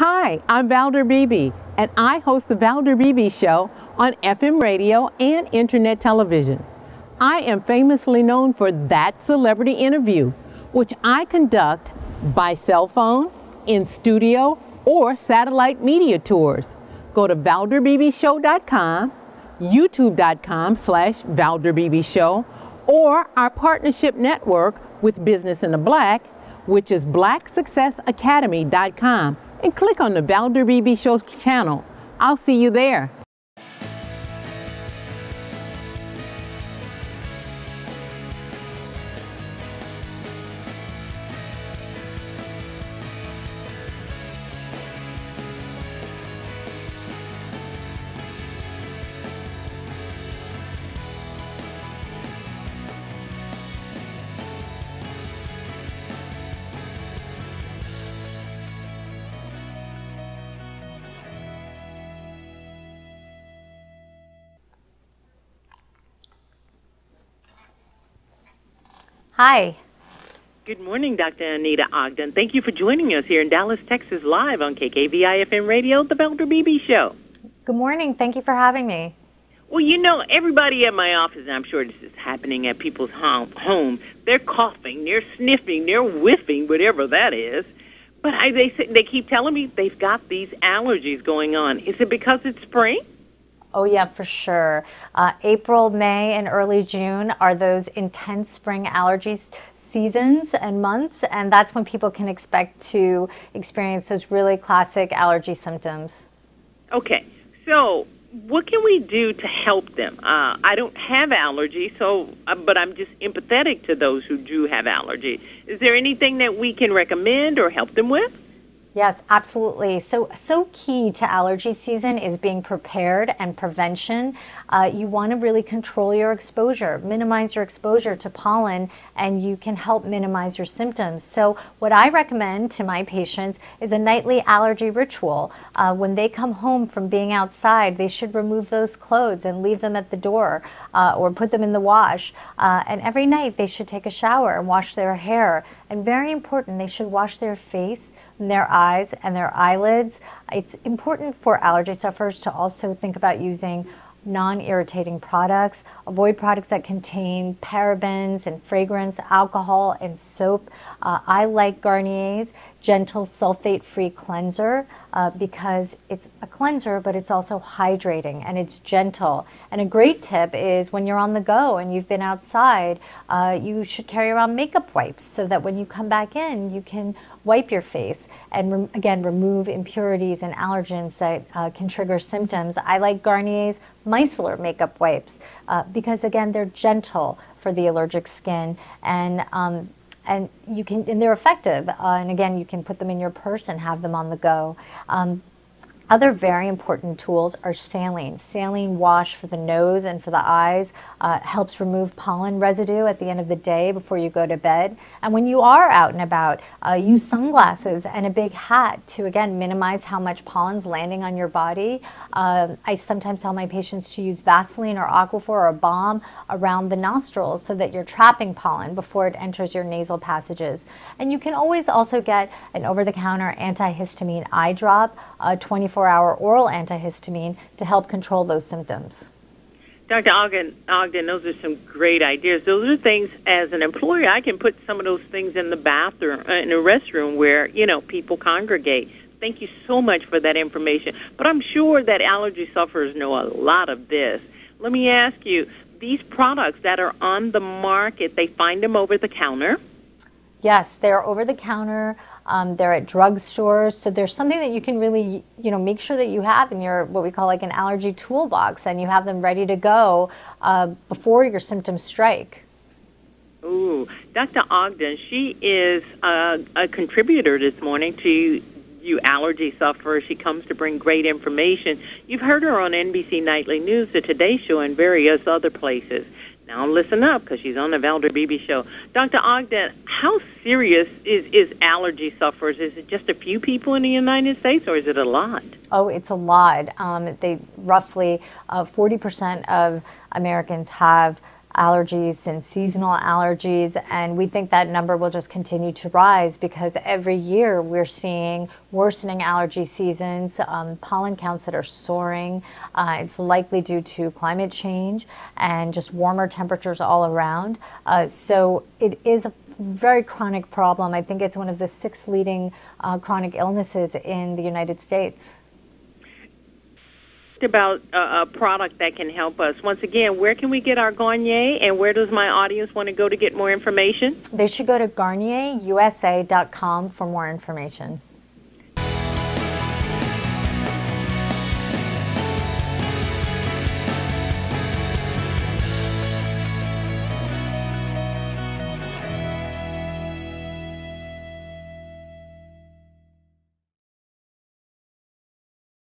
Hi, I'm Valder Beebe, and I host the Valder Beebe Show on FM radio and internet television. I am famously known for That Celebrity Interview, which I conduct by cell phone, in studio, or satellite media tours. Go to valderbeebeshow.com, youtube.com slash valderbeebeshow, or our partnership network with Business in the Black, which is blacksuccessacademy.com, and click on the Valder Beebe Show channel. I'll see you there. Hi. Good morning, Dr. Anita Ogden. Thank you for joining us here in Dallas, Texas, live on KKVI FM Radio, The Valder Beebe Show. Good morning. Thank you for having me. Well, you know, everybody at my office, and I'm sure this is happening at people's home, home they're coughing, they're sniffing, they're whiffing, whatever that is. But I, they they keep telling me they've got these allergies going on. Is it because it's spring? Oh, yeah, for sure. Uh, April, May, and early June are those intense spring allergies seasons and months, and that's when people can expect to experience those really classic allergy symptoms. Okay, so what can we do to help them? Uh, I don't have allergies, so uh, but I'm just empathetic to those who do have allergy. Is there anything that we can recommend or help them with? Yes, absolutely. So, so key to allergy season is being prepared and prevention. Uh, you want to really control your exposure, minimize your exposure to pollen, and you can help minimize your symptoms. So, what I recommend to my patients is a nightly allergy ritual. Uh, when they come home from being outside, they should remove those clothes and leave them at the door uh, or put them in the wash. Uh, and every night, they should take a shower and wash their hair. And very important, they should wash their face their eyes and their eyelids. It's important for allergy sufferers to also think about using non-irritating products. Avoid products that contain parabens and fragrance, alcohol, and soap. Uh, I like Garnier's gentle sulfate-free cleanser uh, because it's a cleanser, but it's also hydrating and it's gentle. And a great tip is when you're on the go and you've been outside, uh, you should carry around makeup wipes so that when you come back in, you can wipe your face and re again remove impurities and allergens that uh, can trigger symptoms. I like Garnier's micellar makeup wipes uh, because again they're gentle for the allergic skin and um, and you can and they're effective uh, and again you can put them in your purse and have them on the go. Um, other very important tools are saline. Saline wash for the nose and for the eyes uh, helps remove pollen residue at the end of the day before you go to bed. And when you are out and about, uh, use sunglasses and a big hat to, again, minimize how much pollen's landing on your body. Uh, I sometimes tell my patients to use Vaseline or Aquaphor or a balm around the nostrils so that you're trapping pollen before it enters your nasal passages. And you can always also get an over-the-counter antihistamine eye drop, 24 24-hour oral antihistamine to help control those symptoms. Dr. Ogden, Ogden, those are some great ideas. Those are things, as an employer, I can put some of those things in the bathroom, uh, in a restroom where, you know, people congregate. Thank you so much for that information. But I'm sure that allergy sufferers know a lot of this. Let me ask you, these products that are on the market, they find them over the counter? Yes, they're over the counter. Um, they're at drugstores. So there's something that you can really, you know, make sure that you have in your what we call like an allergy toolbox, and you have them ready to go uh, before your symptoms strike. Ooh, Dr. Ogden, she is a, a contributor this morning to you allergy sufferers. She comes to bring great information. You've heard her on NBC Nightly News, the Today Show, and various other places. Now listen up because she's on the Valder Beebe show. Dr. Ogden, how serious is, is allergy sufferers? Is it just a few people in the United States or is it a lot? Oh, it's a lot. Um, they roughly uh, 40% of Americans have allergies and seasonal allergies, and we think that number will just continue to rise because every year we're seeing worsening allergy seasons, um, pollen counts that are soaring. Uh, it's likely due to climate change and just warmer temperatures all around. Uh, so it is a very chronic problem. I think it's one of the six leading uh, chronic illnesses in the United States about a, a, product that can help us. Once again, where can we get our Garnier and where does my audience want to go to get more information? They should go to garnierusa.com for more information.